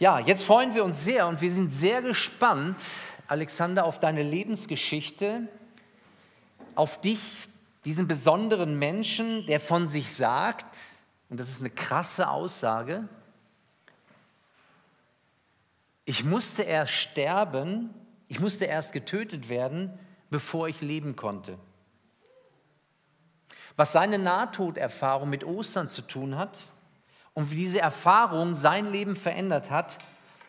Ja, jetzt freuen wir uns sehr und wir sind sehr gespannt, Alexander, auf deine Lebensgeschichte, auf dich, diesen besonderen Menschen, der von sich sagt, und das ist eine krasse Aussage, ich musste erst sterben, ich musste erst getötet werden, bevor ich leben konnte. Was seine Nahtoderfahrung mit Ostern zu tun hat und wie diese Erfahrung sein Leben verändert hat,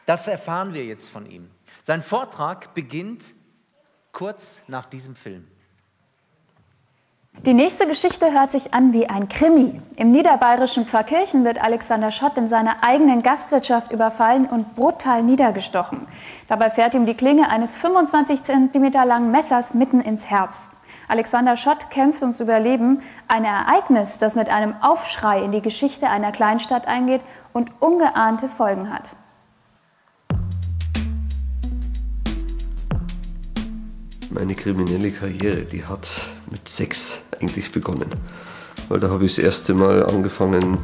das erfahren wir jetzt von ihm. Sein Vortrag beginnt kurz nach diesem Film. Die nächste Geschichte hört sich an wie ein Krimi. Im niederbayerischen Pfarrkirchen wird Alexander Schott in seiner eigenen Gastwirtschaft überfallen und brutal niedergestochen. Dabei fährt ihm die Klinge eines 25 cm langen Messers mitten ins Herz. Alexander Schott kämpft ums Überleben, ein Ereignis, das mit einem Aufschrei in die Geschichte einer Kleinstadt eingeht und ungeahnte Folgen hat. Meine kriminelle Karriere, die hat mit sechs eigentlich begonnen. Weil da habe ich das erste Mal angefangen,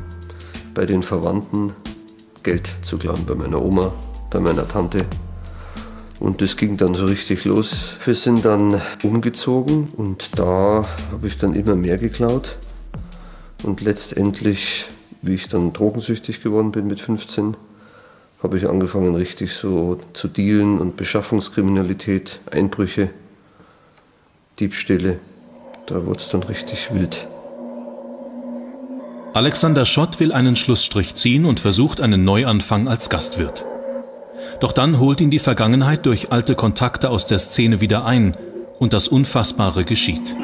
bei den Verwandten Geld zu klauen, bei meiner Oma, bei meiner Tante. Und das ging dann so richtig los. Wir sind dann umgezogen und da habe ich dann immer mehr geklaut. Und letztendlich, wie ich dann drogensüchtig geworden bin mit 15, habe ich angefangen richtig so zu dealen und Beschaffungskriminalität, Einbrüche, Diebstähle. Da wurde es dann richtig wild. Alexander Schott will einen Schlussstrich ziehen und versucht einen Neuanfang als Gastwirt. Doch dann holt ihn die Vergangenheit durch alte Kontakte aus der Szene wieder ein und das Unfassbare geschieht.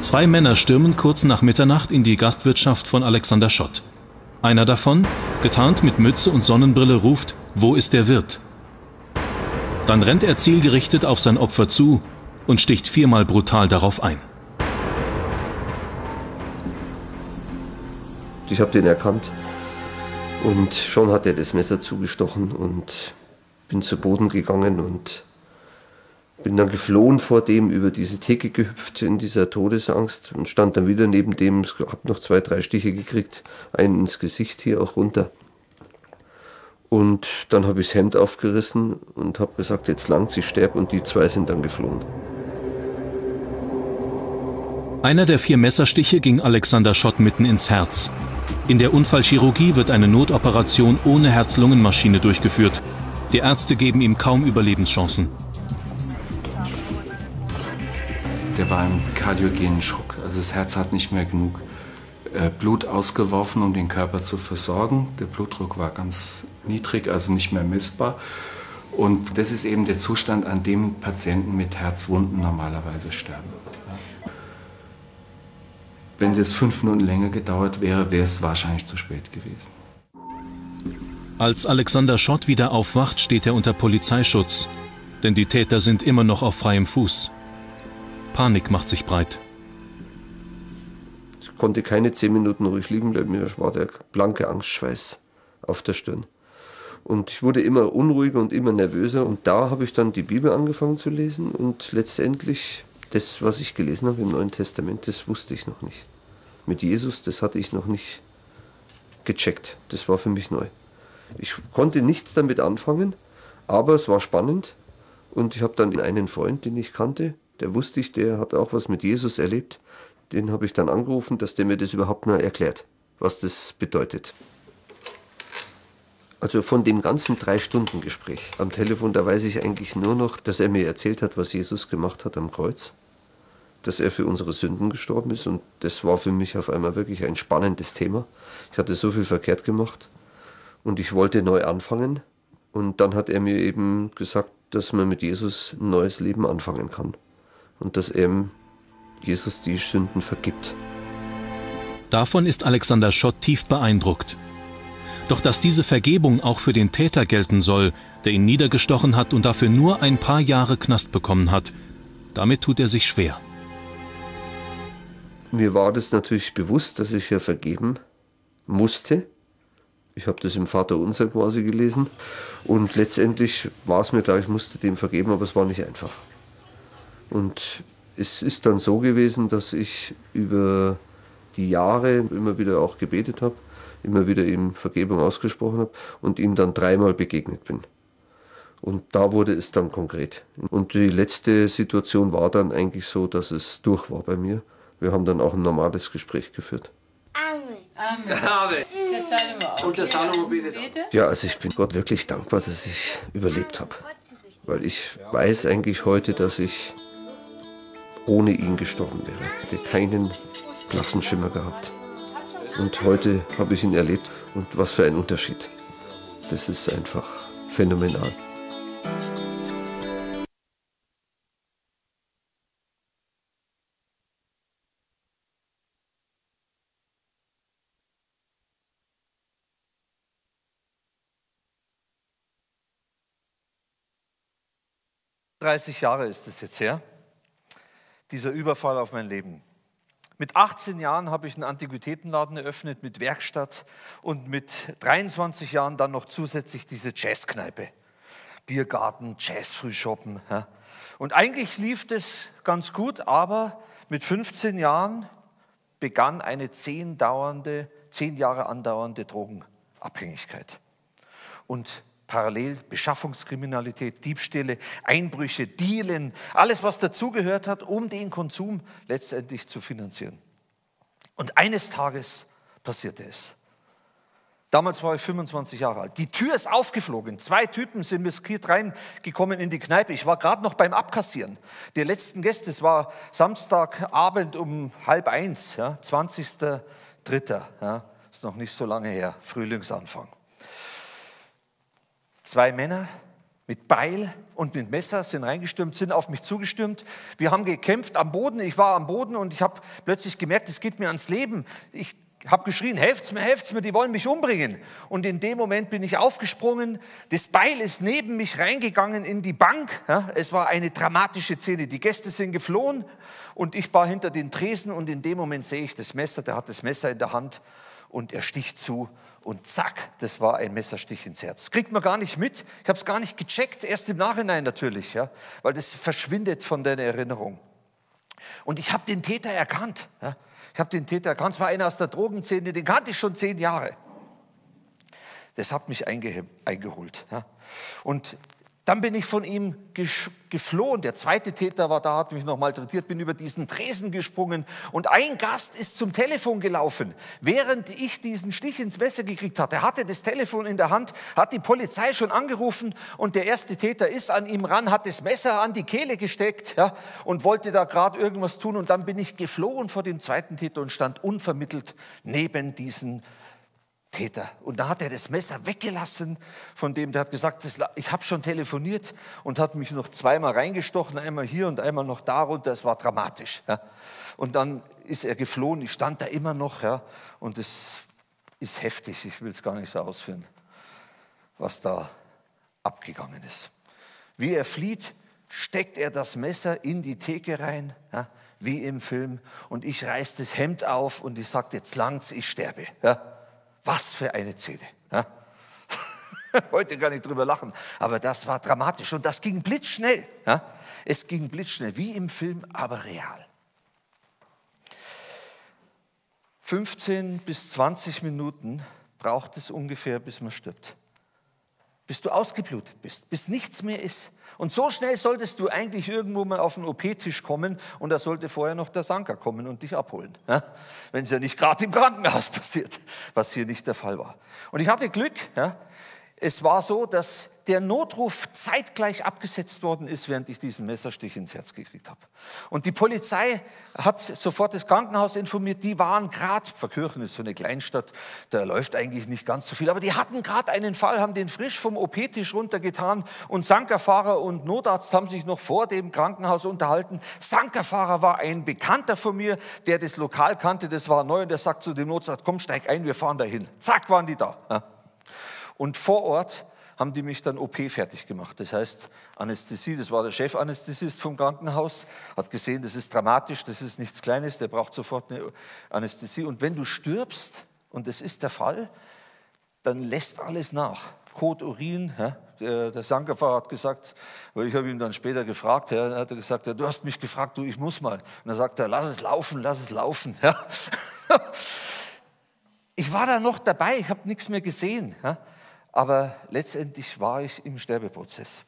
Zwei Männer stürmen kurz nach Mitternacht in die Gastwirtschaft von Alexander Schott. Einer davon, getarnt mit Mütze und Sonnenbrille, ruft, wo ist der Wirt? Dann rennt er zielgerichtet auf sein Opfer zu und sticht viermal brutal darauf ein. Ich habe den erkannt und schon hat er das Messer zugestochen und bin zu Boden gegangen und bin dann geflohen vor dem, über diese Theke gehüpft in dieser Todesangst und stand dann wieder neben dem, hab noch zwei, drei Stiche gekriegt, einen ins Gesicht hier auch runter. Und dann habe ich das Hemd aufgerissen und habe gesagt, jetzt langt ich sterbe und die zwei sind dann geflohen. Einer der vier Messerstiche ging Alexander Schott mitten ins Herz. In der Unfallchirurgie wird eine Notoperation ohne Herz-Lungen-Maschine durchgeführt. Die Ärzte geben ihm kaum Überlebenschancen. Der war im kardiogenen Schock. Also das Herz hat nicht mehr genug äh, Blut ausgeworfen, um den Körper zu versorgen. Der Blutdruck war ganz niedrig, also nicht mehr messbar. Und das ist eben der Zustand, an dem Patienten mit Herzwunden normalerweise sterben. Wenn das fünf Minuten länger gedauert wäre, wäre es wahrscheinlich zu spät gewesen. Als Alexander Schott wieder aufwacht, steht er unter Polizeischutz, denn die Täter sind immer noch auf freiem Fuß. Panik macht sich breit. Ich konnte keine zehn Minuten ruhig liegen bleiben, mir war der blanke Angstschweiß auf der Stirn. Und ich wurde immer unruhiger und immer nervöser und da habe ich dann die Bibel angefangen zu lesen und letztendlich das, was ich gelesen habe im Neuen Testament, das wusste ich noch nicht. Mit Jesus, das hatte ich noch nicht gecheckt. Das war für mich neu. Ich konnte nichts damit anfangen, aber es war spannend. Und ich habe dann einen Freund, den ich kannte, der wusste ich, der hat auch was mit Jesus erlebt. Den habe ich dann angerufen, dass der mir das überhaupt mal erklärt, was das bedeutet. Also von dem ganzen Drei-Stunden-Gespräch am Telefon, da weiß ich eigentlich nur noch, dass er mir erzählt hat, was Jesus gemacht hat am Kreuz, dass er für unsere Sünden gestorben ist und das war für mich auf einmal wirklich ein spannendes Thema. Ich hatte so viel verkehrt gemacht und ich wollte neu anfangen und dann hat er mir eben gesagt, dass man mit Jesus ein neues Leben anfangen kann und dass er Jesus die Sünden vergibt. Davon ist Alexander Schott tief beeindruckt. Doch dass diese Vergebung auch für den Täter gelten soll, der ihn niedergestochen hat und dafür nur ein paar Jahre Knast bekommen hat, damit tut er sich schwer. Mir war das natürlich bewusst, dass ich ja vergeben musste. Ich habe das im Vater Unser quasi gelesen. Und letztendlich war es mir klar, ich musste dem vergeben, aber es war nicht einfach. Und es ist dann so gewesen, dass ich über die Jahre immer wieder auch gebetet habe immer wieder ihm Vergebung ausgesprochen habe und ihm dann dreimal begegnet bin. Und da wurde es dann konkret. Und die letzte Situation war dann eigentlich so, dass es durch war bei mir. Wir haben dann auch ein normales Gespräch geführt. Amen. Amen. Das Salomo auch. Und der Salomo betet. Ja, also ich bin Gott wirklich dankbar, dass ich überlebt habe. Weil ich weiß eigentlich heute, dass ich ohne ihn gestorben wäre. Ich hätte keinen blassen Schimmer gehabt. Und heute habe ich ihn erlebt und was für ein Unterschied. Das ist einfach phänomenal. Dreißig Jahre ist es jetzt her, dieser Überfall auf mein Leben. Mit 18 Jahren habe ich einen Antiquitätenladen eröffnet mit Werkstatt und mit 23 Jahren dann noch zusätzlich diese Jazzkneipe. Biergarten, Jazzfrühshoppen. Ja. Und eigentlich lief das ganz gut, aber mit 15 Jahren begann eine zehn, dauernde, zehn Jahre andauernde Drogenabhängigkeit. Und parallel Beschaffungskriminalität, Diebstähle, Einbrüche, Dealen, alles, was dazugehört hat, um den Konsum letztendlich zu finanzieren. Und eines Tages passierte es. Damals war ich 25 Jahre alt. Die Tür ist aufgeflogen. Zwei Typen sind miskiert reingekommen in die Kneipe. Ich war gerade noch beim Abkassieren. Die letzten Gäste, es war Samstagabend um halb eins, ja, 20.03. Ja, ist noch nicht so lange her, Frühlingsanfang. Zwei Männer mit Beil und mit Messer sind reingestürmt, sind auf mich zugestürmt. Wir haben gekämpft am Boden. Ich war am Boden und ich habe plötzlich gemerkt, es geht mir ans Leben. Ich habe geschrien, helft's mir, helft's mir, die wollen mich umbringen. Und in dem Moment bin ich aufgesprungen. Das Beil ist neben mich reingegangen in die Bank. Ja, es war eine dramatische Szene. Die Gäste sind geflohen und ich war hinter den Tresen und in dem Moment sehe ich das Messer. Der hat das Messer in der Hand und er sticht zu und zack, das war ein Messerstich ins Herz. Kriegt man gar nicht mit. Ich habe es gar nicht gecheckt, erst im Nachhinein natürlich, ja, weil das verschwindet von deiner Erinnerung. Und ich habe den Täter erkannt. Ja. Ich habe den Täter erkannt. Es war einer aus der Drogenszene, den kannte ich schon zehn Jahre. Das hat mich einge eingeholt. Ja. Und dann bin ich von ihm geflohen. Der zweite Täter war da, hat mich noch malträtiert, bin über diesen Tresen gesprungen und ein Gast ist zum Telefon gelaufen, während ich diesen Stich ins Messer gekriegt hatte. Er hatte das Telefon in der Hand, hat die Polizei schon angerufen und der erste Täter ist an ihm ran, hat das Messer an die Kehle gesteckt ja, und wollte da gerade irgendwas tun und dann bin ich geflohen vor dem zweiten Täter und stand unvermittelt neben diesen Täter. Und da hat er das Messer weggelassen von dem, der hat gesagt, das, ich habe schon telefoniert und hat mich noch zweimal reingestochen, einmal hier und einmal noch da runter. Es war dramatisch. Ja. Und dann ist er geflohen, ich stand da immer noch ja, und es ist heftig, ich will es gar nicht so ausführen, was da abgegangen ist. Wie er flieht, steckt er das Messer in die Theke rein, ja, wie im Film, und ich reiß das Hemd auf und ich sage, jetzt langt's, ich sterbe. Ja. Was für eine Szene. Ja? Heute kann ich drüber lachen, aber das war dramatisch und das ging blitzschnell. Ja? Es ging blitzschnell, wie im Film, aber real. 15 bis 20 Minuten braucht es ungefähr, bis man stirbt. Bis du ausgeblutet bist, bis nichts mehr ist. Und so schnell solltest du eigentlich irgendwo mal auf den OP-Tisch kommen und da sollte vorher noch der Sanker kommen und dich abholen. Ja? Wenn es ja nicht gerade im Krankenhaus passiert, was hier nicht der Fall war. Und ich hatte Glück, ja? Es war so, dass der Notruf zeitgleich abgesetzt worden ist, während ich diesen Messerstich ins Herz gekriegt habe. Und die Polizei hat sofort das Krankenhaus informiert. Die waren gerade, Verkirchen ist so eine Kleinstadt, da läuft eigentlich nicht ganz so viel, aber die hatten gerade einen Fall, haben den frisch vom OP-Tisch runtergetan und Sankerfahrer und Notarzt haben sich noch vor dem Krankenhaus unterhalten. Sankerfahrer war ein Bekannter von mir, der das Lokal kannte, das war neu und der sagt zu dem Notarzt, komm, steig ein, wir fahren dahin. Zack, waren die da. Und vor Ort haben die mich dann OP fertig gemacht. Das heißt, Anästhesie, das war der Chefanästhesist vom Krankenhaus, hat gesehen, das ist dramatisch, das ist nichts Kleines, der braucht sofort eine Anästhesie. Und wenn du stirbst, und das ist der Fall, dann lässt alles nach. Kot, Urin, ja, der, der Sankerfahrer hat gesagt, weil ich habe ihn dann später gefragt, ja, hat er gesagt, ja, du hast mich gefragt, du, ich muss mal. Und dann sagt er, lass es laufen, lass es laufen. Ja. Ich war da noch dabei, ich habe nichts mehr gesehen, ja? Aber letztendlich war ich im Sterbeprozess.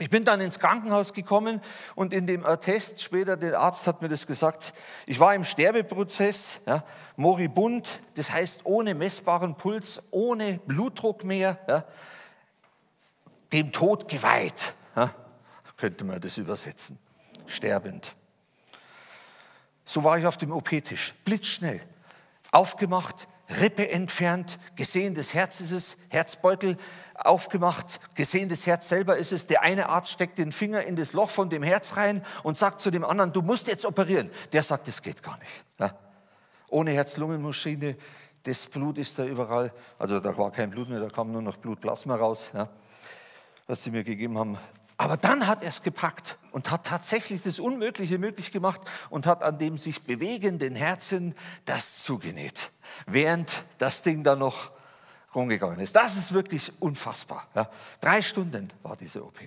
Ich bin dann ins Krankenhaus gekommen und in dem Attest später, der Arzt hat mir das gesagt, ich war im Sterbeprozess, ja, moribund, das heißt ohne messbaren Puls, ohne Blutdruck mehr, ja, dem Tod geweiht, ja, könnte man das übersetzen, sterbend. So war ich auf dem OP-Tisch, blitzschnell, aufgemacht, Rippe entfernt, gesehen, das Herz ist es, Herzbeutel aufgemacht, gesehen, das Herz selber ist es. Der eine Arzt steckt den Finger in das Loch von dem Herz rein und sagt zu dem anderen, du musst jetzt operieren. Der sagt, das geht gar nicht. Ja. Ohne Herz-Lungen-Maschine, das Blut ist da überall. Also da war kein Blut mehr, da kam nur noch Blutplasma raus, ja, was sie mir gegeben haben. Aber dann hat er es gepackt und hat tatsächlich das Unmögliche möglich gemacht und hat an dem sich bewegenden Herzen das zugenäht, während das Ding da noch rumgegangen ist. Das ist wirklich unfassbar. Ja. Drei Stunden war diese OP.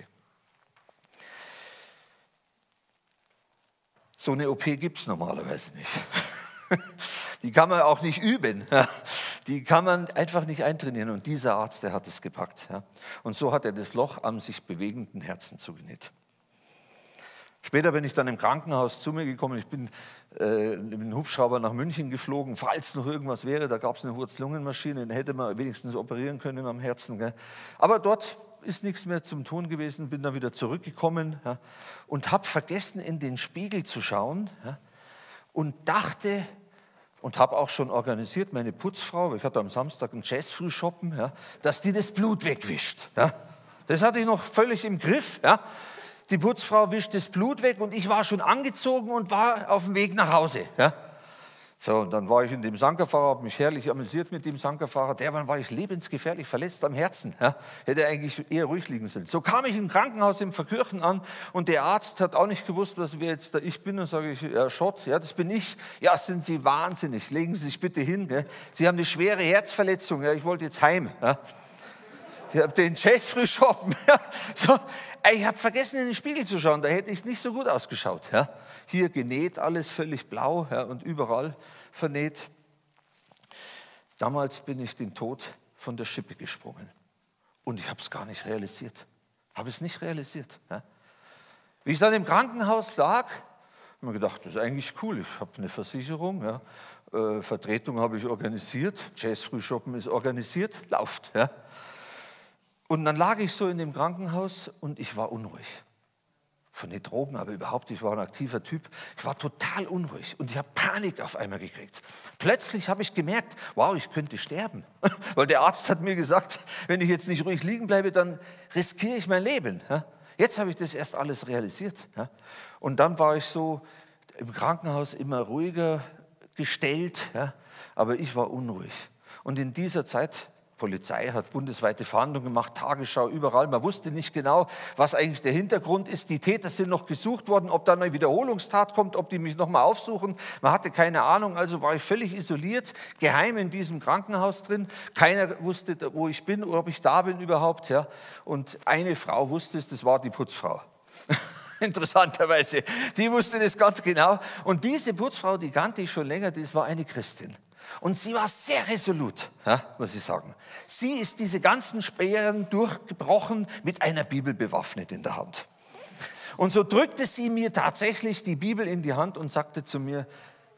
So eine OP gibt es normalerweise nicht. Die kann man auch nicht üben. Die kann man einfach nicht eintrainieren. Und dieser Arzt, der hat es gepackt. Und so hat er das Loch am sich bewegenden Herzen zugenäht. Später bin ich dann im Krankenhaus zu mir gekommen. Ich bin äh, mit dem Hubschrauber nach München geflogen, falls noch irgendwas wäre. Da gab es eine Herz-Lungen-Maschine, da hätte man wenigstens operieren können am Herzen. Gell? Aber dort ist nichts mehr zum Tun gewesen. Bin dann wieder zurückgekommen ja, und habe vergessen, in den Spiegel zu schauen ja, und dachte, und habe auch schon organisiert, meine Putzfrau, ich hatte am Samstag einen Jazzfrühshoppen, ja, dass die das Blut wegwischt. Das hatte ich noch völlig im Griff. Die Putzfrau wischt das Blut weg und ich war schon angezogen und war auf dem Weg nach Hause. Ja. So, und dann war ich in dem Sankerfahrer, habe mich herrlich amüsiert mit dem Sankerfahrer. Derwann war ich lebensgefährlich verletzt am Herzen. Ja. Hätte eigentlich eher ruhig liegen sollen. So kam ich im Krankenhaus im Verkirchen an und der Arzt hat auch nicht gewusst, was wer jetzt da ich bin. Und sage ich, ja, Schott, ja, das bin ich. Ja, sind Sie wahnsinnig. Legen Sie sich bitte hin. Gell. Sie haben eine schwere Herzverletzung. Ja, ich wollte jetzt heim. Ja. Ich habe den Chase früh shoppen. Ja. So, ich habe vergessen, in den Spiegel zu schauen. Da hätte ich nicht so gut ausgeschaut. Ja. Hier genäht, alles völlig blau ja, und überall vernäht. Damals bin ich den Tod von der Schippe gesprungen. Und ich habe es gar nicht realisiert. Habe es nicht realisiert. Ja. Wie ich dann im Krankenhaus lag, habe ich mir gedacht, das ist eigentlich cool. Ich habe eine Versicherung, ja. äh, Vertretung habe ich organisiert, Jazz-Frühshoppen ist organisiert, läuft. Ja. Und dann lag ich so in dem Krankenhaus und ich war unruhig. Von den Drogen, aber überhaupt, ich war ein aktiver Typ. Ich war total unruhig und ich habe Panik auf einmal gekriegt. Plötzlich habe ich gemerkt, wow, ich könnte sterben. Weil der Arzt hat mir gesagt, wenn ich jetzt nicht ruhig liegen bleibe, dann riskiere ich mein Leben. Jetzt habe ich das erst alles realisiert. Und dann war ich so im Krankenhaus immer ruhiger gestellt, aber ich war unruhig. Und in dieser Zeit Polizei hat bundesweite Fahndungen gemacht, Tagesschau, überall. Man wusste nicht genau, was eigentlich der Hintergrund ist. Die Täter sind noch gesucht worden, ob da eine Wiederholungstat kommt, ob die mich nochmal aufsuchen. Man hatte keine Ahnung, also war ich völlig isoliert, geheim in diesem Krankenhaus drin. Keiner wusste, wo ich bin oder ob ich da bin überhaupt. Ja. Und eine Frau wusste es, das war die Putzfrau. Interessanterweise. Die wusste das ganz genau. Und diese Putzfrau, die kannte ich schon länger, das war eine Christin. Und sie war sehr resolut, ja, muss ich sagen. Sie ist diese ganzen Sperren durchgebrochen mit einer Bibel bewaffnet in der Hand. Und so drückte sie mir tatsächlich die Bibel in die Hand und sagte zu mir,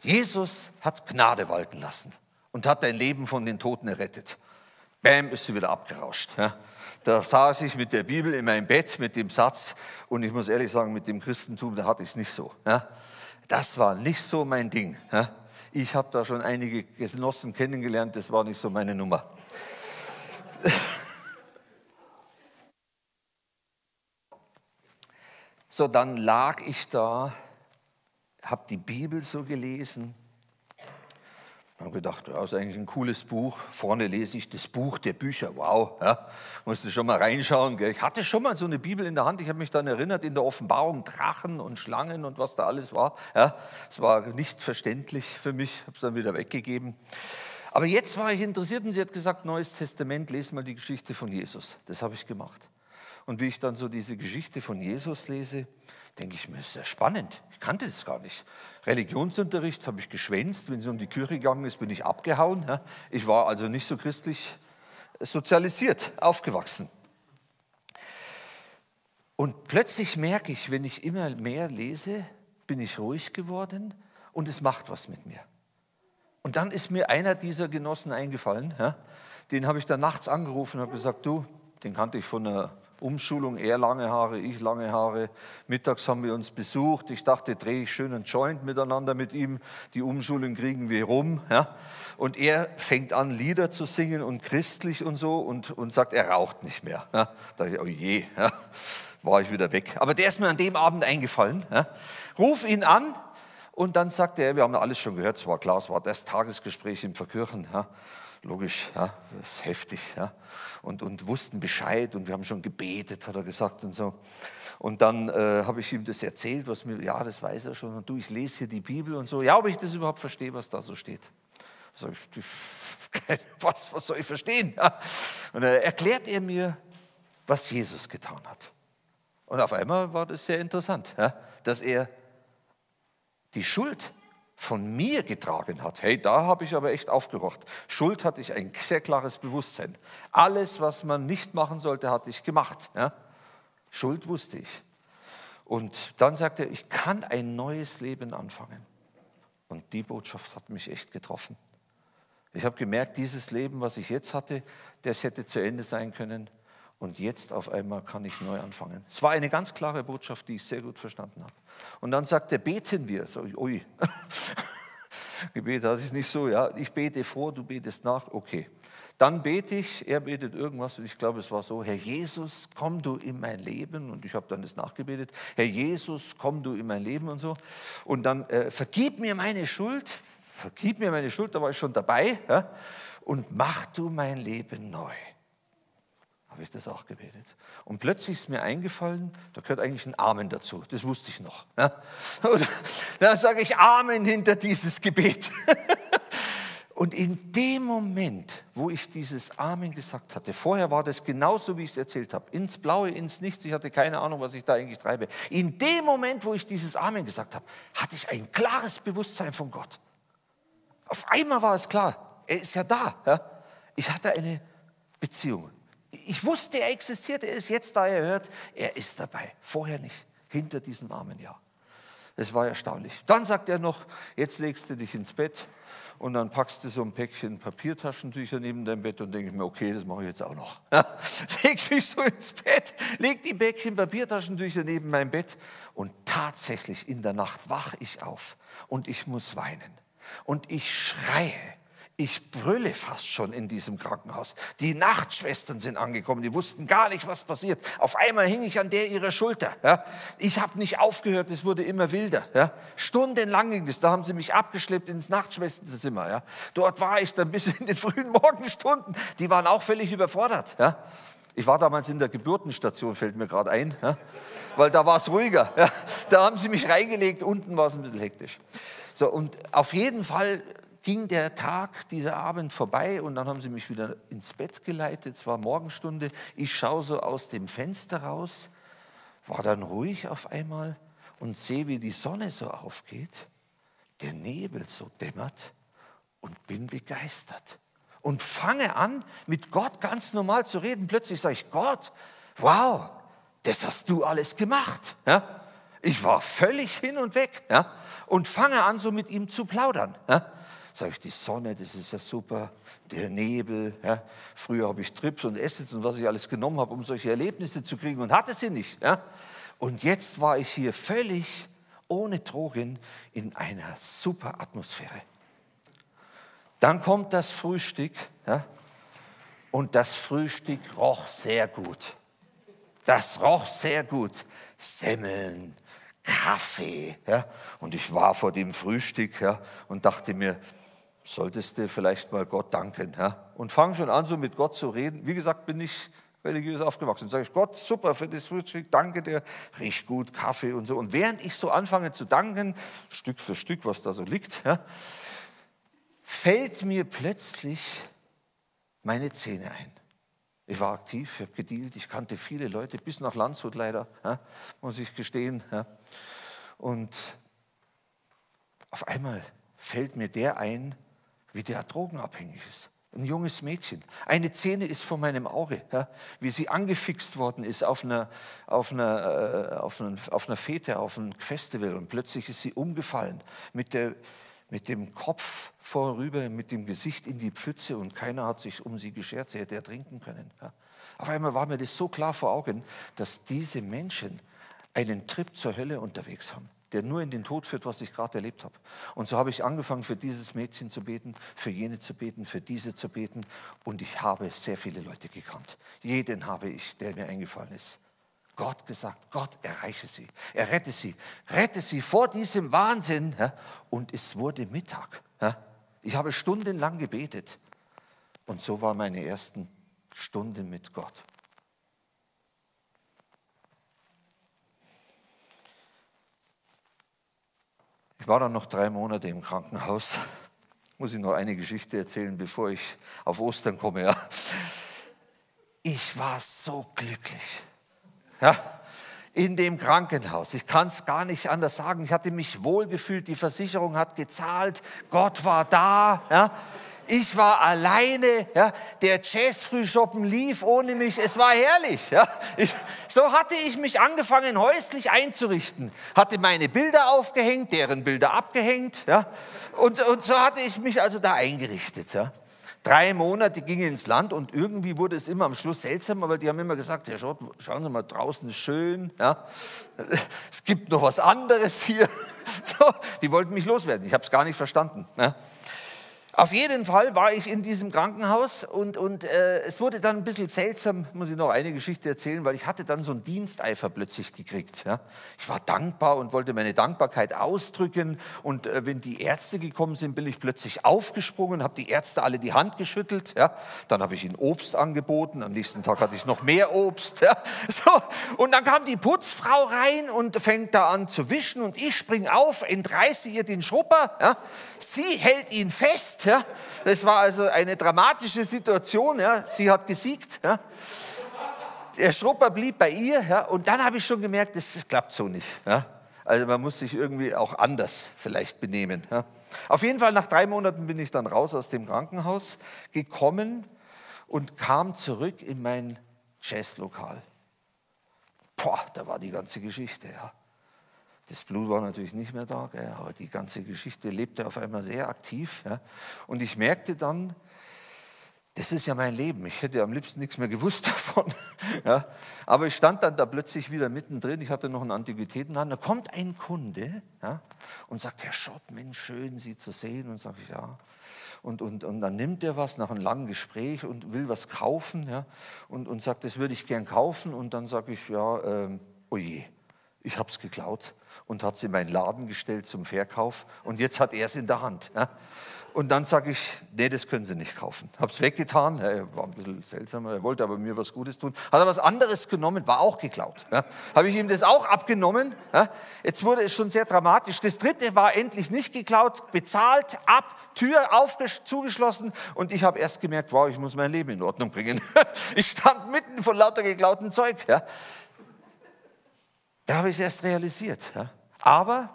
Jesus hat Gnade walten lassen und hat dein Leben von den Toten errettet. Bäm, ist sie wieder abgerauscht. Ja. Da saß ich mit der Bibel in meinem Bett mit dem Satz und ich muss ehrlich sagen, mit dem Christentum, da hatte ich es nicht so. Ja. Das war nicht so mein Ding. Ja. Ich habe da schon einige Genossen kennengelernt, das war nicht so meine Nummer. So, dann lag ich da, habe die Bibel so gelesen habe gedacht, das ist eigentlich ein cooles Buch. Vorne lese ich das Buch der Bücher. Wow, ja, musste schon mal reinschauen. Gell. Ich hatte schon mal so eine Bibel in der Hand. Ich habe mich dann erinnert in der Offenbarung Drachen und Schlangen und was da alles war. Ja, es war nicht verständlich für mich. Habe es dann wieder weggegeben. Aber jetzt war ich interessiert und sie hat gesagt, Neues Testament, lese mal die Geschichte von Jesus. Das habe ich gemacht. Und wie ich dann so diese Geschichte von Jesus lese, denke ich mir, ist ja spannend. Ich kannte das gar nicht. Religionsunterricht habe ich geschwänzt. Wenn es um die Kirche gegangen ist, bin ich abgehauen. Ich war also nicht so christlich sozialisiert, aufgewachsen. Und plötzlich merke ich, wenn ich immer mehr lese, bin ich ruhig geworden und es macht was mit mir. Und dann ist mir einer dieser Genossen eingefallen, den habe ich dann nachts angerufen und habe gesagt, du, den kannte ich von einer Umschulung, er lange Haare, ich lange Haare. Mittags haben wir uns besucht. Ich dachte, drehe ich schön einen Joint miteinander mit ihm. Die Umschulung kriegen wir rum. Ja. Und er fängt an, Lieder zu singen und christlich und so und, und sagt, er raucht nicht mehr. Ja. Da dachte ich, oh je, ja. war ich wieder weg. Aber der ist mir an dem Abend eingefallen. Ja. Ruf ihn an und dann sagt er, wir haben alles schon gehört, es war klar, es war das Tagesgespräch im Verkirchen. Ja logisch, ja, das ist heftig, ja, und, und wussten Bescheid und wir haben schon gebetet, hat er gesagt und so. Und dann äh, habe ich ihm das erzählt, was mir, ja, das weiß er schon, und du, ich lese hier die Bibel und so, ja, ob ich das überhaupt verstehe, was da so steht. Sag ich, was, was soll ich verstehen? Ja. Und dann erklärt er mir, was Jesus getan hat. Und auf einmal war das sehr interessant, ja, dass er die Schuld von mir getragen hat, hey, da habe ich aber echt aufgerocht. Schuld hatte ich ein sehr klares Bewusstsein. Alles, was man nicht machen sollte, hatte ich gemacht. Ja? Schuld wusste ich. Und dann sagte er, ich kann ein neues Leben anfangen. Und die Botschaft hat mich echt getroffen. Ich habe gemerkt, dieses Leben, was ich jetzt hatte, das hätte zu Ende sein können. Und jetzt auf einmal kann ich neu anfangen. Es war eine ganz klare Botschaft, die ich sehr gut verstanden habe. Und dann sagt er, beten wir. Ich, ui, Gebet, das ist nicht so, ja, ich bete vor, du betest nach, okay. Dann bete ich, er betet irgendwas und ich glaube, es war so, Herr Jesus, komm du in mein Leben und ich habe dann das nachgebetet, Herr Jesus, komm du in mein Leben und so. Und dann äh, vergib mir meine Schuld, vergib mir meine Schuld, da war ich schon dabei, ja, und mach du mein Leben neu habe ich das auch gebetet. Und plötzlich ist mir eingefallen, da gehört eigentlich ein Amen dazu. Das wusste ich noch. Ja? Und dann sage ich Amen hinter dieses Gebet. Und in dem Moment, wo ich dieses Amen gesagt hatte, vorher war das genauso, wie ich es erzählt habe, ins Blaue, ins Nichts, ich hatte keine Ahnung, was ich da eigentlich treibe. In dem Moment, wo ich dieses Amen gesagt habe, hatte ich ein klares Bewusstsein von Gott. Auf einmal war es klar, er ist ja da. Ja? Ich hatte eine Beziehung. Ich wusste, er existiert, er ist jetzt da, er hört, er ist dabei. Vorher nicht, hinter diesem armen Jahr. Das war erstaunlich. Dann sagt er noch, jetzt legst du dich ins Bett und dann packst du so ein Päckchen Papiertaschentücher neben dein Bett und denke ich mir, okay, das mache ich jetzt auch noch. Leg mich so ins Bett, leg die Päckchen Papiertaschentücher neben mein Bett und tatsächlich in der Nacht wach ich auf und ich muss weinen und ich schreie ich brülle fast schon in diesem Krankenhaus. Die Nachtschwestern sind angekommen, die wussten gar nicht, was passiert. Auf einmal hing ich an der ihrer Schulter. Ja. Ich habe nicht aufgehört, es wurde immer wilder. Ja. Stundenlang ging das, da haben sie mich abgeschleppt ins Nachtschwesternzimmer. Ja. Dort war ich dann bis in den frühen Morgenstunden. Die waren auch völlig überfordert. Ich war damals in der Geburtenstation, fällt mir gerade ein, weil da war es ruhiger. Da haben sie mich reingelegt, unten war es ein bisschen hektisch. So, und auf jeden Fall ging der Tag, dieser Abend vorbei und dann haben sie mich wieder ins Bett geleitet. Es war Morgenstunde. Ich schaue so aus dem Fenster raus, war dann ruhig auf einmal und sehe, wie die Sonne so aufgeht, der Nebel so dämmert und bin begeistert. Und fange an, mit Gott ganz normal zu reden. Plötzlich sage ich, Gott, wow, das hast du alles gemacht. Ja? Ich war völlig hin und weg. Ja? Und fange an, so mit ihm zu plaudern. Ja? Sag ich, die Sonne, das ist ja super, der Nebel. Ja. Früher habe ich Trips und Essens und was ich alles genommen habe, um solche Erlebnisse zu kriegen und hatte sie nicht. Ja. Und jetzt war ich hier völlig ohne Drogen in einer super Atmosphäre. Dann kommt das Frühstück ja, und das Frühstück roch sehr gut. Das roch sehr gut. Semmeln, Kaffee. Ja. Und ich war vor dem Frühstück ja, und dachte mir, solltest du vielleicht mal Gott danken. Ja? Und fang schon an, so mit Gott zu reden. Wie gesagt, bin ich religiös aufgewachsen. Sage ich, Gott, super für das Frühstück, danke dir, riecht gut, Kaffee und so. Und während ich so anfange zu danken, Stück für Stück, was da so liegt, ja, fällt mir plötzlich meine Zähne ein. Ich war aktiv, ich habe gedealt, ich kannte viele Leute, bis nach Landshut leider, ja, muss ich gestehen. Ja. Und auf einmal fällt mir der ein, wie der drogenabhängig ist. Ein junges Mädchen. Eine Szene ist vor meinem Auge, ja, wie sie angefixt worden ist auf einer, auf, einer, äh, auf, einer, auf einer Fete, auf einem Festival und plötzlich ist sie umgefallen mit, der, mit dem Kopf vorüber, mit dem Gesicht in die Pfütze und keiner hat sich um sie geschert, sie hätte ertrinken können. Ja. Auf einmal war mir das so klar vor Augen, dass diese Menschen einen Trip zur Hölle unterwegs haben der nur in den Tod führt, was ich gerade erlebt habe. Und so habe ich angefangen, für dieses Mädchen zu beten, für jene zu beten, für diese zu beten. Und ich habe sehr viele Leute gekannt. Jeden habe ich, der mir eingefallen ist. Gott gesagt, Gott erreiche sie, er rette sie, rette sie vor diesem Wahnsinn. Und es wurde Mittag. Ich habe stundenlang gebetet. Und so war meine ersten Stunden mit Gott. Ich war dann noch drei Monate im Krankenhaus. Muss ich noch eine Geschichte erzählen, bevor ich auf Ostern komme. Ja. Ich war so glücklich. Ja, in dem Krankenhaus. Ich kann es gar nicht anders sagen. Ich hatte mich wohlgefühlt. Die Versicherung hat gezahlt. Gott war da. Ja. Ich war alleine, ja, der Jazzfrühschoppen lief ohne mich, es war herrlich. Ja. Ich, so hatte ich mich angefangen, häuslich einzurichten. Hatte meine Bilder aufgehängt, deren Bilder abgehängt. Ja. Und, und so hatte ich mich also da eingerichtet. Ja. Drei Monate gingen ins Land und irgendwie wurde es immer am Schluss seltsamer, weil die haben immer gesagt, Herr Schott, schauen Sie mal, draußen ist schön, ja. es gibt noch was anderes hier. So, die wollten mich loswerden, ich habe es gar nicht verstanden. Ja. Auf jeden Fall war ich in diesem Krankenhaus und, und äh, es wurde dann ein bisschen seltsam, muss ich noch eine Geschichte erzählen, weil ich hatte dann so einen Diensteifer plötzlich gekriegt. Ja. Ich war dankbar und wollte meine Dankbarkeit ausdrücken und äh, wenn die Ärzte gekommen sind, bin ich plötzlich aufgesprungen, habe die Ärzte alle die Hand geschüttelt. Ja. Dann habe ich ihnen Obst angeboten, am nächsten Tag hatte ich noch mehr Obst. Ja. So. Und dann kam die Putzfrau rein und fängt da an zu wischen und ich spring auf, entreiße ihr den Schrupper. Ja. Sie hält ihn fest ja. Das war also eine dramatische Situation. Ja. Sie hat gesiegt. Ja. Der Schrupper blieb bei ihr. Ja. Und dann habe ich schon gemerkt, das, das klappt so nicht. Ja. Also man muss sich irgendwie auch anders vielleicht benehmen. Ja. Auf jeden Fall nach drei Monaten bin ich dann raus aus dem Krankenhaus gekommen und kam zurück in mein Jazzlokal. Boah, da war die ganze Geschichte. Ja. Das Blut war natürlich nicht mehr da, aber die ganze Geschichte lebte auf einmal sehr aktiv. Und ich merkte dann, das ist ja mein Leben. Ich hätte am liebsten nichts mehr gewusst davon. Ja. Aber ich stand dann da plötzlich wieder mittendrin. Ich hatte noch einen Antiquitätenhandel. Da kommt ein Kunde ja, und sagt, Herr Schott, Mensch, schön, Sie zu sehen. Und sage ich, ja. Und, und, und dann nimmt er was nach einem langen Gespräch und will was kaufen ja, und, und sagt, das würde ich gern kaufen. Und dann sage ich, ja, ähm, oje, ich habe es geklaut und hat es in meinen Laden gestellt zum Verkauf und jetzt hat er es in der Hand. Ja. Und dann sage ich, nee, das können Sie nicht kaufen. Habe es weggetan, er war ein bisschen seltsam, er wollte aber mir was Gutes tun. Hat er was anderes genommen, war auch geklaut. Ja. Habe ich ihm das auch abgenommen. Ja. Jetzt wurde es schon sehr dramatisch. Das dritte war endlich nicht geklaut, bezahlt, ab, Tür zugeschlossen und ich habe erst gemerkt, wow, ich muss mein Leben in Ordnung bringen. Ich stand mitten von lauter geklauten Zeug. Ja. Da habe ich es erst realisiert. Ja. Aber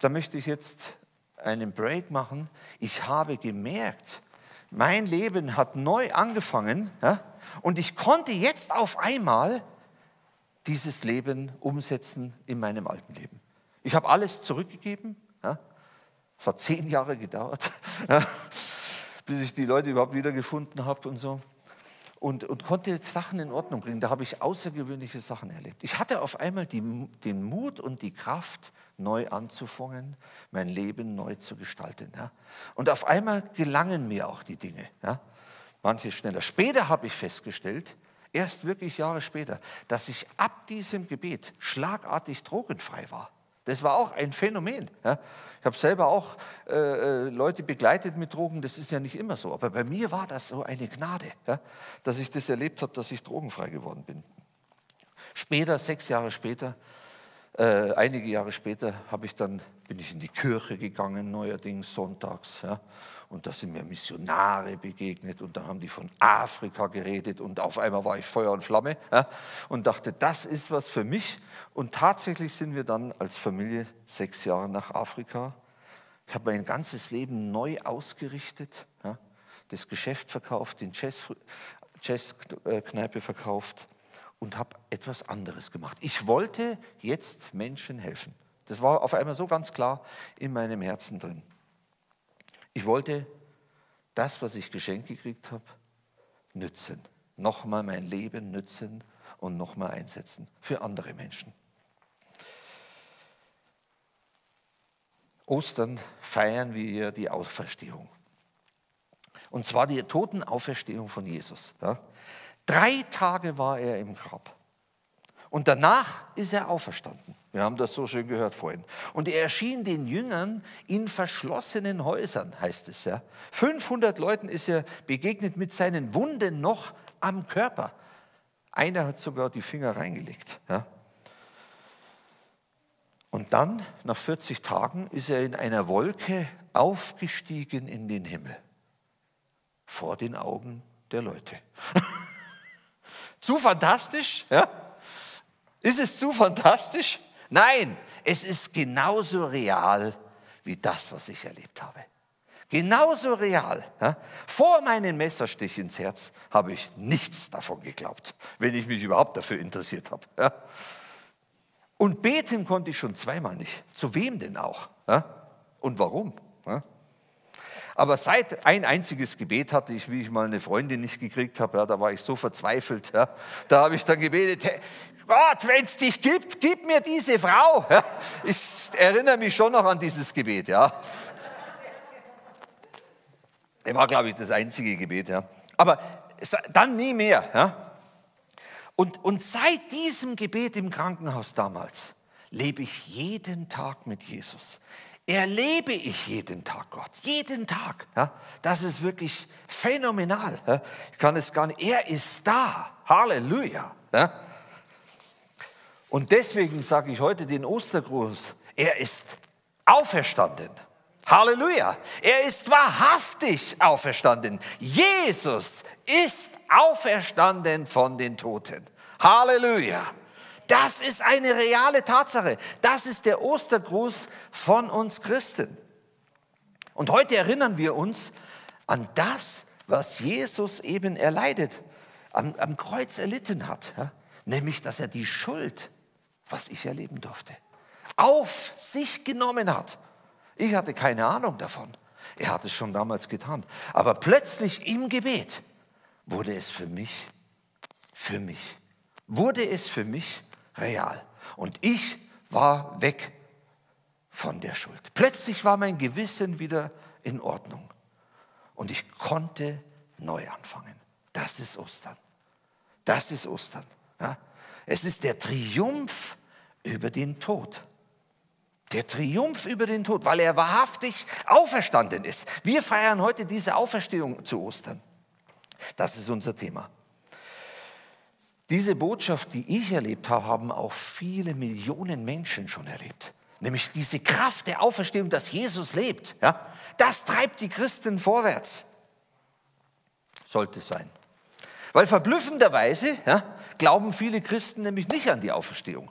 da möchte ich jetzt einen Break machen. Ich habe gemerkt, mein Leben hat neu angefangen ja, und ich konnte jetzt auf einmal dieses Leben umsetzen in meinem alten Leben. Ich habe alles zurückgegeben. Ja. Es hat zehn Jahre gedauert, ja, bis ich die Leute überhaupt wiedergefunden habe und so und, und konnte Sachen in Ordnung bringen. Da habe ich außergewöhnliche Sachen erlebt. Ich hatte auf einmal die, den Mut und die Kraft, neu anzufangen, mein Leben neu zu gestalten. Ja. Und auf einmal gelangen mir auch die Dinge. Ja. Manche schneller. Später habe ich festgestellt, erst wirklich Jahre später, dass ich ab diesem Gebet schlagartig drogenfrei war. Das war auch ein Phänomen. Ja. Ich habe selber auch äh, äh, Leute begleitet mit Drogen, das ist ja nicht immer so. Aber bei mir war das so eine Gnade, ja, dass ich das erlebt habe, dass ich drogenfrei geworden bin. Später, sechs Jahre später, äh, einige Jahre später, ich dann bin ich in die Kirche gegangen, neuerdings sonntags. Ja. Und da sind mir Missionare begegnet und dann haben die von Afrika geredet und auf einmal war ich Feuer und Flamme ja, und dachte, das ist was für mich. Und tatsächlich sind wir dann als Familie sechs Jahre nach Afrika. Ich habe mein ganzes Leben neu ausgerichtet, ja, das Geschäft verkauft, den Jazzkneipe verkauft und habe etwas anderes gemacht. Ich wollte jetzt Menschen helfen. Das war auf einmal so ganz klar in meinem Herzen drin. Ich wollte das, was ich geschenkt gekriegt habe, nützen. Nochmal mein Leben nützen und nochmal einsetzen für andere Menschen. Ostern feiern wir die Auferstehung. Und zwar die Totenauferstehung von Jesus. Drei Tage war er im Grab. Und danach ist er auferstanden. Wir haben das so schön gehört vorhin. Und er erschien den Jüngern in verschlossenen Häusern, heißt es ja. 500 Leuten ist er begegnet mit seinen Wunden noch am Körper. Einer hat sogar die Finger reingelegt. Ja. Und dann, nach 40 Tagen, ist er in einer Wolke aufgestiegen in den Himmel. Vor den Augen der Leute. zu fantastisch? Ja? Ist es zu fantastisch? Nein, es ist genauso real wie das, was ich erlebt habe. Genauso real. Vor meinem Messerstich ins Herz habe ich nichts davon geglaubt, wenn ich mich überhaupt dafür interessiert habe. Und beten konnte ich schon zweimal nicht. Zu wem denn auch? Und warum? Aber seit ein einziges Gebet hatte ich, wie ich mal eine Freundin nicht gekriegt habe, ja, da war ich so verzweifelt. Ja, da habe ich dann gebetet, hey, Gott, wenn es dich gibt, gib mir diese Frau. Ja, ich erinnere mich schon noch an dieses Gebet. Ja. Das war, glaube ich, das einzige Gebet. Ja. Aber dann nie mehr. Ja. Und, und seit diesem Gebet im Krankenhaus damals lebe ich jeden Tag mit Jesus. Erlebe ich jeden Tag Gott, jeden Tag. Ja, das ist wirklich phänomenal. Ja, ich kann es gar nicht. Er ist da. Halleluja. Ja. Und deswegen sage ich heute den Ostergruß, er ist auferstanden. Halleluja. Er ist wahrhaftig auferstanden. Jesus ist auferstanden von den Toten. Halleluja. Das ist eine reale Tatsache. Das ist der Ostergruß von uns Christen. Und heute erinnern wir uns an das, was Jesus eben erleidet, am, am Kreuz erlitten hat. Ja? Nämlich, dass er die Schuld was ich erleben durfte. Auf sich genommen hat. Ich hatte keine Ahnung davon. Er hat es schon damals getan. Aber plötzlich im Gebet wurde es für mich, für mich, wurde es für mich real. Und ich war weg von der Schuld. Plötzlich war mein Gewissen wieder in Ordnung. Und ich konnte neu anfangen. Das ist Ostern. Das ist Ostern. Ja? Es ist der Triumph über den Tod. Der Triumph über den Tod, weil er wahrhaftig auferstanden ist. Wir feiern heute diese Auferstehung zu Ostern. Das ist unser Thema. Diese Botschaft, die ich erlebt habe, haben auch viele Millionen Menschen schon erlebt. Nämlich diese Kraft der Auferstehung, dass Jesus lebt. Ja? Das treibt die Christen vorwärts. Sollte sein. Weil verblüffenderweise ja, glauben viele Christen nämlich nicht an die Auferstehung.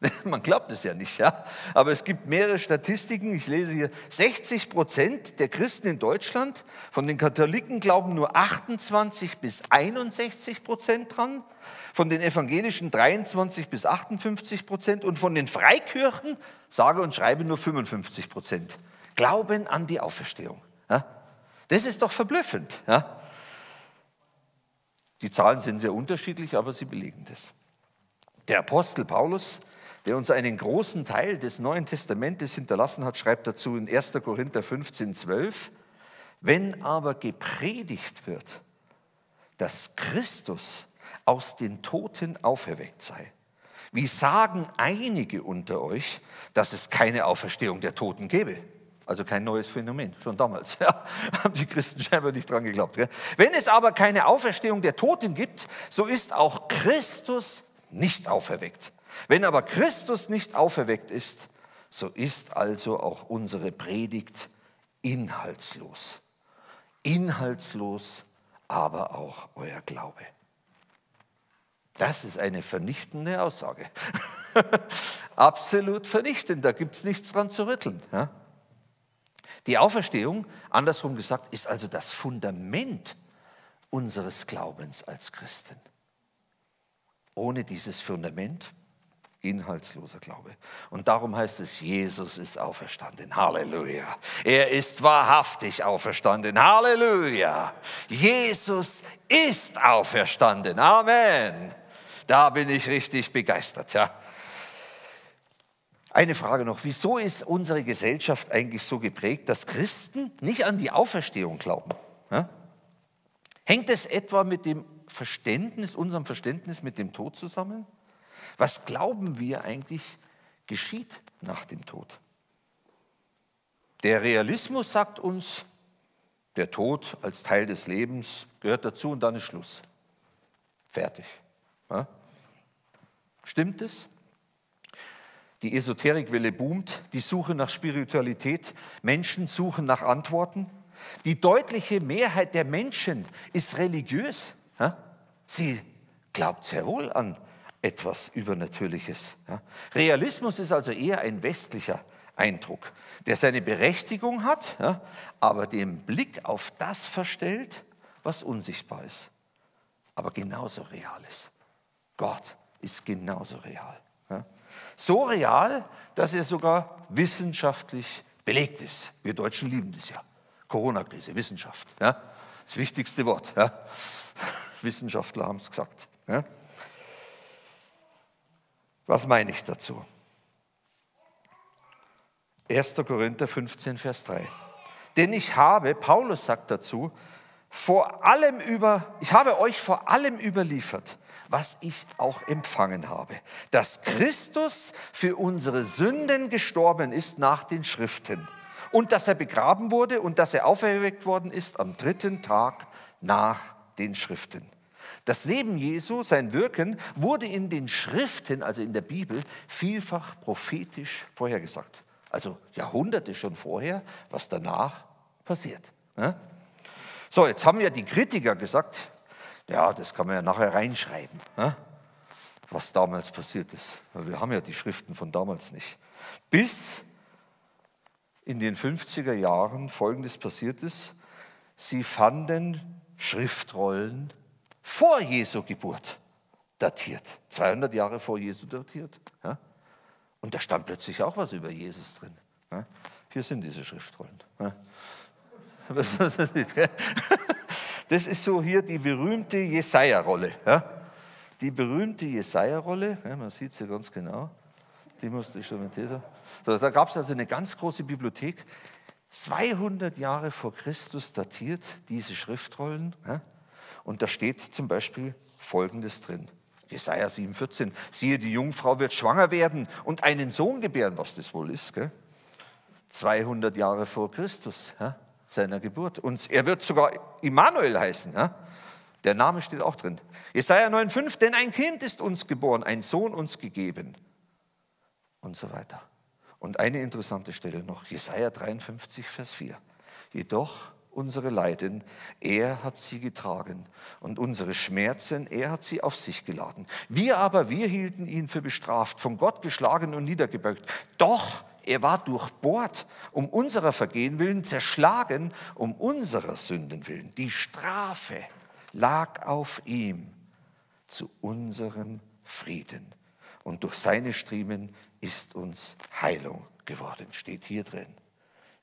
Man glaubt es ja nicht, ja. Aber es gibt mehrere Statistiken. Ich lese hier, 60 Prozent der Christen in Deutschland, von den Katholiken glauben nur 28 bis 61 Prozent dran, von den Evangelischen 23 bis 58 Prozent und von den Freikirchen, sage und schreibe nur 55 Prozent, glauben an die Auferstehung. Ja. Das ist doch verblüffend. Ja. Die Zahlen sind sehr unterschiedlich, aber sie belegen das. Der Apostel Paulus der uns einen großen Teil des Neuen Testamentes hinterlassen hat, schreibt dazu in 1. Korinther 15, 12, wenn aber gepredigt wird, dass Christus aus den Toten auferweckt sei, wie sagen einige unter euch, dass es keine Auferstehung der Toten gäbe? Also kein neues Phänomen, schon damals. Ja, haben die Christen scheinbar nicht dran geglaubt. Gell? Wenn es aber keine Auferstehung der Toten gibt, so ist auch Christus nicht auferweckt. Wenn aber Christus nicht auferweckt ist, so ist also auch unsere Predigt inhaltslos. Inhaltslos, aber auch euer Glaube. Das ist eine vernichtende Aussage. Absolut vernichtend, da gibt es nichts dran zu rütteln. Ja? Die Auferstehung, andersrum gesagt, ist also das Fundament unseres Glaubens als Christen. Ohne dieses Fundament inhaltsloser Glaube. Und darum heißt es, Jesus ist auferstanden. Halleluja. Er ist wahrhaftig auferstanden. Halleluja. Jesus ist auferstanden. Amen. Da bin ich richtig begeistert. Ja. Eine Frage noch, wieso ist unsere Gesellschaft eigentlich so geprägt, dass Christen nicht an die Auferstehung glauben? Ja? Hängt es etwa mit dem Verständnis, unserem Verständnis mit dem Tod zusammen? Was glauben wir eigentlich geschieht nach dem Tod? Der Realismus sagt uns, der Tod als Teil des Lebens gehört dazu und dann ist Schluss. Fertig. Ja? Stimmt es? Die Esoterikwelle boomt, die Suche nach Spiritualität, Menschen suchen nach Antworten. Die deutliche Mehrheit der Menschen ist religiös. Sie glaubt sehr wohl an etwas Übernatürliches. Realismus ist also eher ein westlicher Eindruck, der seine Berechtigung hat, aber den Blick auf das verstellt, was unsichtbar ist, aber genauso real ist. Gott ist genauso real. So real, dass er sogar wissenschaftlich belegt ist. Wir Deutschen lieben das ja. Corona-Krise, Wissenschaft. Ja? Das wichtigste Wort. Ja? Wissenschaftler haben es gesagt. Was meine ich dazu? 1. Korinther 15, Vers 3. Denn ich habe, Paulus sagt dazu, vor allem über, ich habe euch vor allem überliefert, was ich auch empfangen habe, dass Christus für unsere Sünden gestorben ist nach den Schriften und dass er begraben wurde und dass er auferweckt worden ist am dritten Tag nach den Schriften. Das Leben Jesu, sein Wirken, wurde in den Schriften, also in der Bibel, vielfach prophetisch vorhergesagt. Also Jahrhunderte schon vorher, was danach passiert. So, jetzt haben ja die Kritiker gesagt, ja, das kann man ja nachher reinschreiben, was damals passiert ist. Wir haben ja die Schriften von damals nicht. Bis in den 50er Jahren Folgendes passiert ist. Sie fanden Schriftrollen vor Jesu Geburt datiert, 200 Jahre vor Jesu datiert. Ja? Und da stand plötzlich auch was über Jesus drin. Ja? Hier sind diese Schriftrollen. Ja? Das ist so hier die berühmte Jesaja-Rolle. Die berühmte Jesaja-Rolle, man sieht sie ganz genau, die musste ich schon mit dieser. So, da gab es also eine ganz große Bibliothek, 200 Jahre vor Christus datiert, diese Schriftrollen. Ja? Und da steht zum Beispiel Folgendes drin. Jesaja 7,14. Siehe, die Jungfrau wird schwanger werden und einen Sohn gebären, was das wohl ist. Gell? 200 Jahre vor Christus, ja, seiner Geburt. Und er wird sogar Immanuel heißen. Ja? Der Name steht auch drin. Jesaja 9,5. Denn ein Kind ist uns geboren, ein Sohn uns gegeben. Und so weiter. Und eine interessante Stelle noch, Jesaja 53, Vers 4. Jedoch unsere Leiden, er hat sie getragen und unsere Schmerzen, er hat sie auf sich geladen. Wir aber, wir hielten ihn für bestraft, von Gott geschlagen und niedergebeugt. Doch er war durchbohrt um unserer Vergehen willen, zerschlagen um unserer Sünden willen. Die Strafe lag auf ihm zu unserem Frieden. Und durch seine Striemen ist uns Heilung geworden, steht hier drin.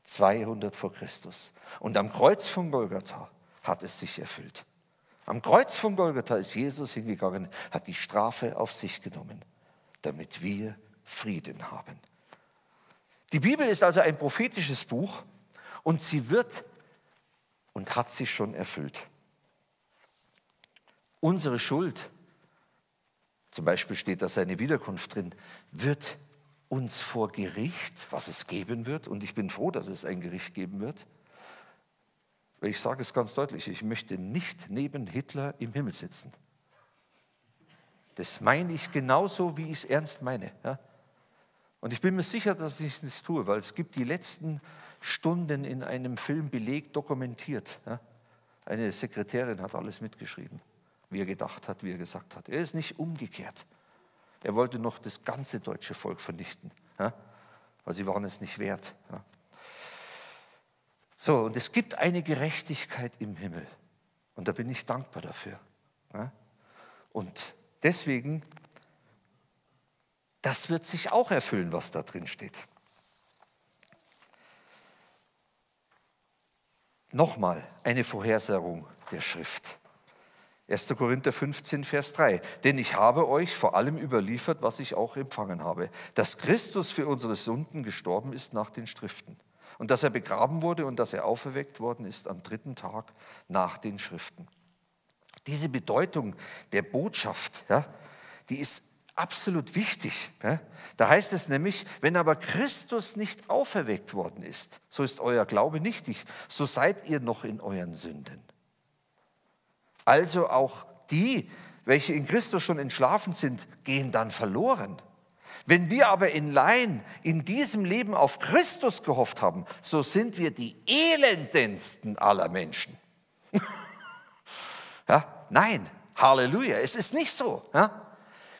200 vor Christus. Und am Kreuz von Golgatha hat es sich erfüllt. Am Kreuz von Golgatha ist Jesus hingegangen, hat die Strafe auf sich genommen, damit wir Frieden haben. Die Bibel ist also ein prophetisches Buch und sie wird und hat sich schon erfüllt. Unsere Schuld, zum Beispiel steht da seine Wiederkunft drin, wird uns vor Gericht, was es geben wird, und ich bin froh, dass es ein Gericht geben wird, ich sage es ganz deutlich, ich möchte nicht neben Hitler im Himmel sitzen. Das meine ich genauso, wie ich es ernst meine. Ja? Und ich bin mir sicher, dass ich es nicht tue, weil es gibt die letzten Stunden in einem Film belegt, dokumentiert. Ja? Eine Sekretärin hat alles mitgeschrieben, wie er gedacht hat, wie er gesagt hat. Er ist nicht umgekehrt. Er wollte noch das ganze deutsche Volk vernichten, ja? weil sie waren es nicht wert. Ja? So, und es gibt eine Gerechtigkeit im Himmel. Und da bin ich dankbar dafür. Ja? Und deswegen, das wird sich auch erfüllen, was da drin steht. Nochmal eine Vorhersagung der Schrift. 1. Korinther 15, Vers 3. Denn ich habe euch vor allem überliefert, was ich auch empfangen habe, dass Christus für unsere Sünden gestorben ist nach den Schriften und dass er begraben wurde und dass er auferweckt worden ist am dritten Tag nach den Schriften. Diese Bedeutung der Botschaft, ja, die ist absolut wichtig. Ja. Da heißt es nämlich, wenn aber Christus nicht auferweckt worden ist, so ist euer Glaube nichtig, so seid ihr noch in euren Sünden. Also auch die, welche in Christus schon entschlafen sind, gehen dann verloren. Wenn wir aber in Laien in diesem Leben auf Christus gehofft haben, so sind wir die elendendsten aller Menschen. ja, nein, Halleluja, es ist nicht so. Ja?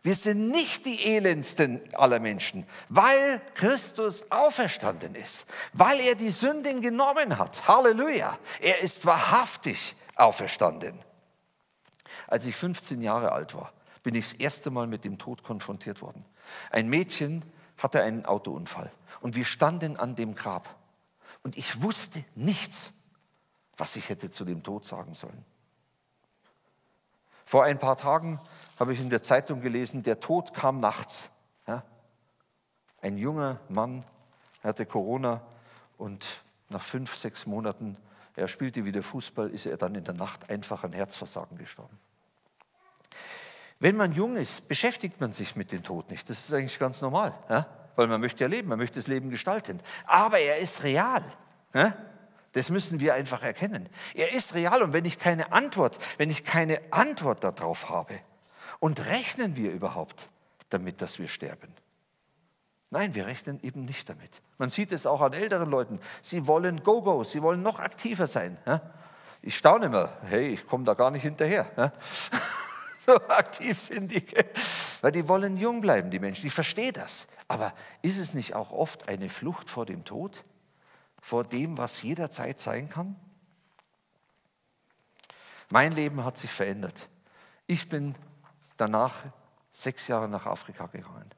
Wir sind nicht die elendsten aller Menschen, weil Christus auferstanden ist, weil er die Sünden genommen hat. Halleluja, er ist wahrhaftig auferstanden. Als ich 15 Jahre alt war, bin ich das erste Mal mit dem Tod konfrontiert worden. Ein Mädchen hatte einen Autounfall und wir standen an dem Grab. Und ich wusste nichts, was ich hätte zu dem Tod sagen sollen. Vor ein paar Tagen habe ich in der Zeitung gelesen, der Tod kam nachts. Ja? Ein junger Mann hatte Corona und nach fünf, sechs Monaten, er spielte wieder Fußball, ist er dann in der Nacht einfach an Herzversagen gestorben. Wenn man jung ist, beschäftigt man sich mit dem Tod nicht. Das ist eigentlich ganz normal, ja? weil man möchte ja leben, man möchte das Leben gestalten. Aber er ist real. Ja? Das müssen wir einfach erkennen. Er ist real und wenn ich keine Antwort, wenn ich keine Antwort darauf habe, und rechnen wir überhaupt damit, dass wir sterben? Nein, wir rechnen eben nicht damit. Man sieht es auch an älteren Leuten. Sie wollen Go-Go, sie wollen noch aktiver sein. Ich staune immer, hey, ich komme da gar nicht hinterher. So aktiv sind die. Weil die wollen jung bleiben, die Menschen. Ich verstehe das. Aber ist es nicht auch oft eine Flucht vor dem Tod? vor dem, was jederzeit sein kann? Mein Leben hat sich verändert. Ich bin danach sechs Jahre nach Afrika gegangen.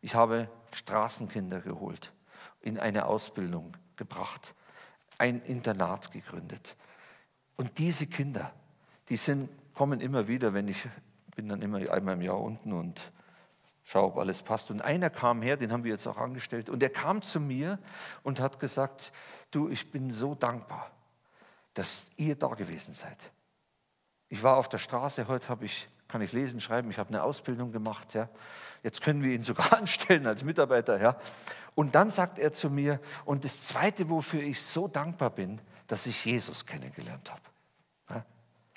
Ich habe Straßenkinder geholt, in eine Ausbildung gebracht, ein Internat gegründet. Und diese Kinder, die sind, kommen immer wieder, wenn ich bin dann immer einmal im Jahr unten und schau, ob alles passt. Und einer kam her, den haben wir jetzt auch angestellt, und er kam zu mir und hat gesagt, du, ich bin so dankbar, dass ihr da gewesen seid. Ich war auf der Straße, heute habe ich, kann ich lesen, schreiben, ich habe eine Ausbildung gemacht, ja. Jetzt können wir ihn sogar anstellen als Mitarbeiter, ja. Und dann sagt er zu mir, und das Zweite, wofür ich so dankbar bin, dass ich Jesus kennengelernt habe.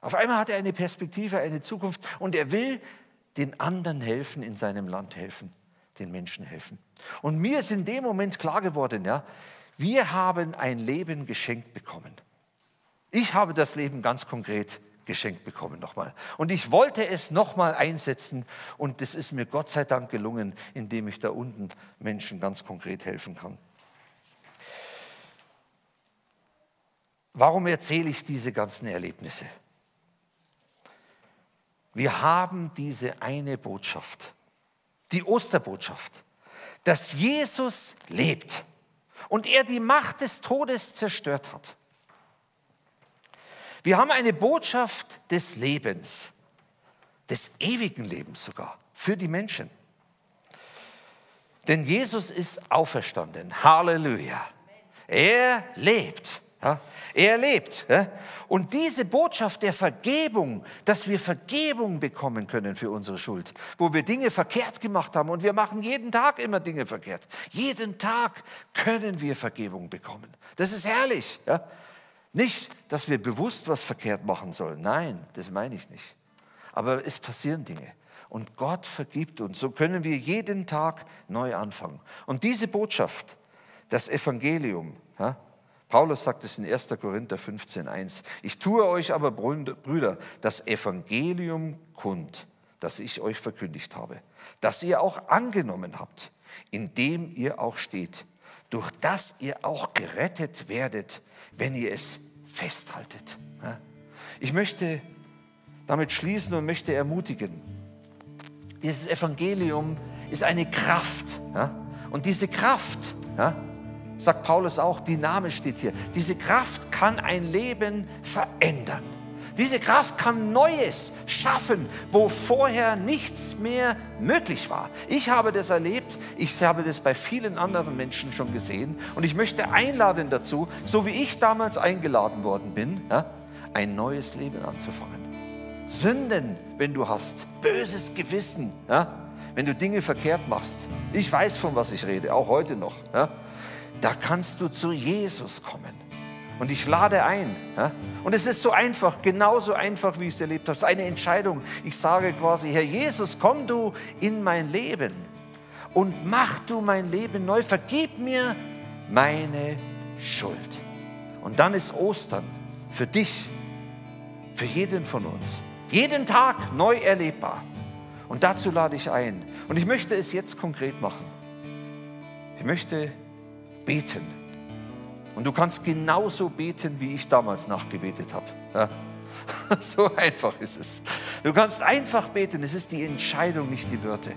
Auf einmal hat er eine Perspektive, eine Zukunft und er will den anderen helfen, in seinem Land helfen, den Menschen helfen. Und mir ist in dem Moment klar geworden, ja, wir haben ein Leben geschenkt bekommen. Ich habe das Leben ganz konkret geschenkt bekommen nochmal. Und ich wollte es nochmal einsetzen und es ist mir Gott sei Dank gelungen, indem ich da unten Menschen ganz konkret helfen kann. Warum erzähle ich diese ganzen Erlebnisse? Wir haben diese eine Botschaft, die Osterbotschaft, dass Jesus lebt und er die Macht des Todes zerstört hat. Wir haben eine Botschaft des Lebens, des ewigen Lebens sogar, für die Menschen. Denn Jesus ist auferstanden. Halleluja. Er lebt. Ja, er lebt. Und diese Botschaft der Vergebung, dass wir Vergebung bekommen können für unsere Schuld, wo wir Dinge verkehrt gemacht haben und wir machen jeden Tag immer Dinge verkehrt. Jeden Tag können wir Vergebung bekommen. Das ist herrlich. Nicht, dass wir bewusst was verkehrt machen sollen. Nein, das meine ich nicht. Aber es passieren Dinge. Und Gott vergibt uns. So können wir jeden Tag neu anfangen. Und diese Botschaft, das Evangelium, Paulus sagt es in 1. Korinther 15.1. Ich tue euch aber, Brüder, das Evangelium kund, das ich euch verkündigt habe, das ihr auch angenommen habt, in dem ihr auch steht, durch das ihr auch gerettet werdet, wenn ihr es festhaltet. Ich möchte damit schließen und möchte ermutigen. Dieses Evangelium ist eine Kraft. Und diese Kraft, sagt Paulus auch, die Name steht hier. Diese Kraft kann ein Leben verändern. Diese Kraft kann Neues schaffen, wo vorher nichts mehr möglich war. Ich habe das erlebt, ich habe das bei vielen anderen Menschen schon gesehen und ich möchte einladen dazu, so wie ich damals eingeladen worden bin, ein neues Leben anzufangen. Sünden, wenn du hast, böses Gewissen, wenn du Dinge verkehrt machst. Ich weiß, von was ich rede, auch heute noch da kannst du zu Jesus kommen. Und ich lade ein. Ja? Und es ist so einfach, genauso einfach, wie ich es erlebt habe. Es ist eine Entscheidung. Ich sage quasi, Herr Jesus, komm du in mein Leben und mach du mein Leben neu. Vergib mir meine Schuld. Und dann ist Ostern für dich, für jeden von uns. Jeden Tag neu erlebbar. Und dazu lade ich ein. Und ich möchte es jetzt konkret machen. Ich möchte beten. Und du kannst genauso beten, wie ich damals nachgebetet habe. Ja. So einfach ist es. Du kannst einfach beten. Es ist die Entscheidung, nicht die Wörter.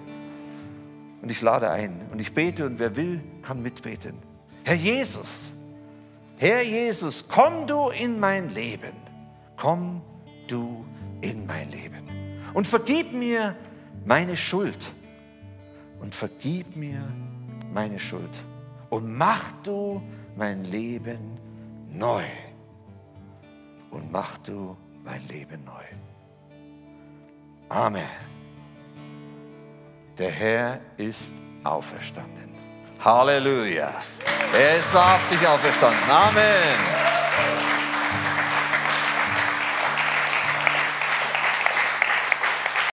Und ich lade ein und ich bete und wer will, kann mitbeten. Herr Jesus, Herr Jesus, komm du in mein Leben. Komm du in mein Leben. Und vergib mir meine Schuld. Und vergib mir meine Schuld und mach du mein Leben neu. Und mach du mein Leben neu. Amen. Der Herr ist auferstanden. Halleluja. Er ist wahrhaftig auferstanden. Amen.